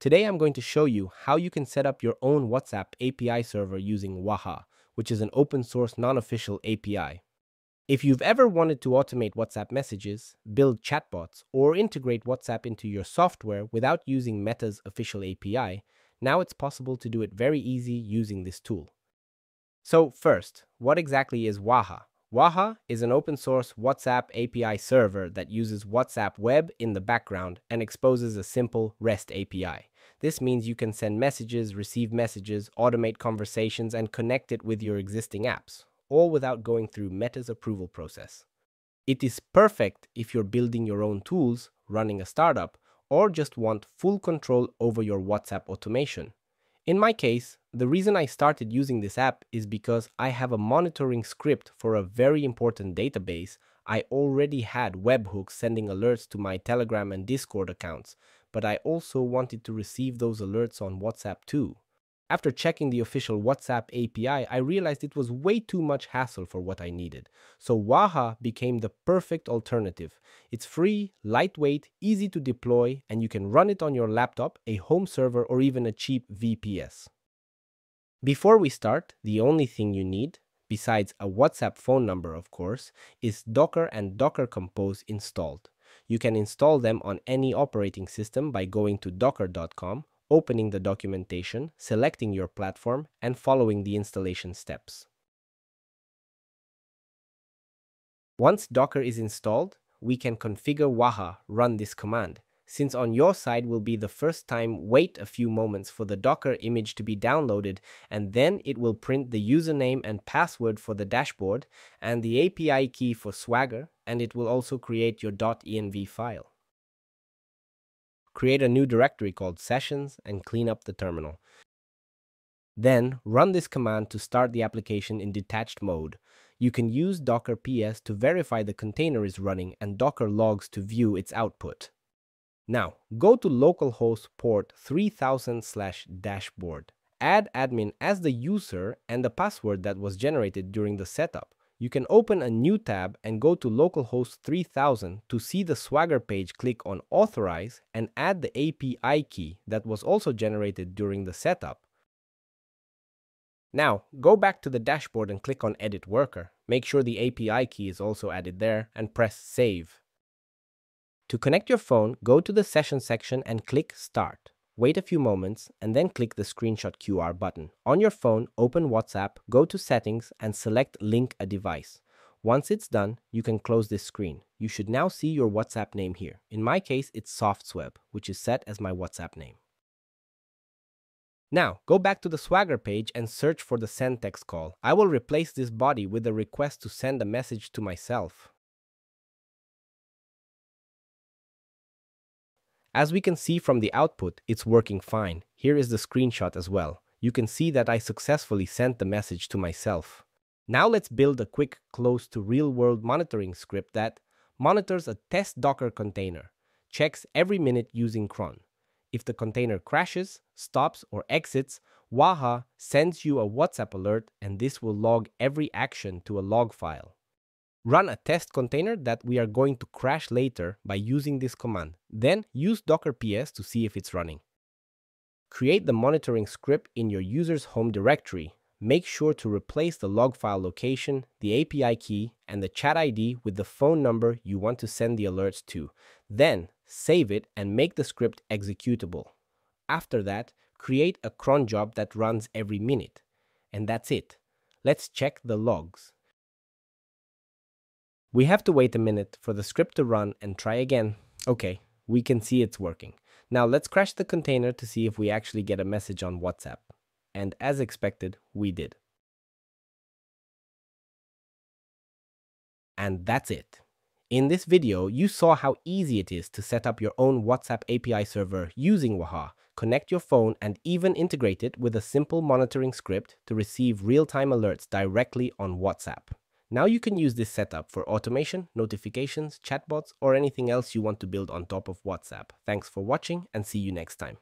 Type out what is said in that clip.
Today I'm going to show you how you can set up your own WhatsApp API server using Waha, which is an open source non-official API. If you've ever wanted to automate WhatsApp messages, build chatbots, or integrate WhatsApp into your software without using Meta's official API, now it's possible to do it very easy using this tool. So first, what exactly is Waha? Waha is an open source WhatsApp API server that uses WhatsApp web in the background and exposes a simple REST API. This means you can send messages, receive messages, automate conversations, and connect it with your existing apps, all without going through Meta's approval process. It is perfect if you're building your own tools, running a startup, or just want full control over your WhatsApp automation. In my case, the reason I started using this app is because I have a monitoring script for a very important database. I already had webhooks sending alerts to my Telegram and Discord accounts, but I also wanted to receive those alerts on WhatsApp too. After checking the official WhatsApp API, I realized it was way too much hassle for what I needed. So Waha became the perfect alternative. It's free, lightweight, easy to deploy, and you can run it on your laptop, a home server, or even a cheap VPS. Before we start, the only thing you need, besides a WhatsApp phone number of course, is Docker and Docker Compose installed. You can install them on any operating system by going to docker.com opening the documentation, selecting your platform, and following the installation steps. Once Docker is installed, we can configure Waha run this command. Since on your side will be the first time, wait a few moments for the Docker image to be downloaded, and then it will print the username and password for the dashboard and the API key for Swagger, and it will also create your .env file. Create a new directory called sessions and clean up the terminal. Then run this command to start the application in detached mode. You can use docker ps to verify the container is running and docker logs to view its output. Now, go to localhost port 3000 slash dashboard. Add admin as the user and the password that was generated during the setup you can open a new tab and go to localhost 3000 to see the Swagger page, click on Authorize and add the API key that was also generated during the setup. Now, go back to the dashboard and click on Edit Worker. Make sure the API key is also added there and press Save. To connect your phone, go to the Session section and click Start. Wait a few moments and then click the screenshot QR button. On your phone, open WhatsApp, go to Settings and select Link a device. Once it's done, you can close this screen. You should now see your WhatsApp name here. In my case, it's SoftSweb, which is set as my WhatsApp name. Now, go back to the Swagger page and search for the send text call. I will replace this body with a request to send a message to myself. As we can see from the output, it's working fine. Here is the screenshot as well. You can see that I successfully sent the message to myself. Now let's build a quick close to real-world monitoring script that monitors a test Docker container, checks every minute using cron. If the container crashes, stops, or exits, Waha sends you a WhatsApp alert and this will log every action to a log file. Run a test container that we are going to crash later by using this command. Then use docker ps to see if it's running. Create the monitoring script in your user's home directory. Make sure to replace the log file location, the API key, and the chat ID with the phone number you want to send the alerts to. Then save it and make the script executable. After that, create a cron job that runs every minute. And that's it. Let's check the logs. We have to wait a minute for the script to run and try again. Okay, we can see it's working. Now let's crash the container to see if we actually get a message on WhatsApp. And as expected, we did. And that's it. In this video, you saw how easy it is to set up your own WhatsApp API server using Waha, connect your phone, and even integrate it with a simple monitoring script to receive real-time alerts directly on WhatsApp. Now you can use this setup for automation, notifications, chatbots, or anything else you want to build on top of WhatsApp. Thanks for watching and see you next time.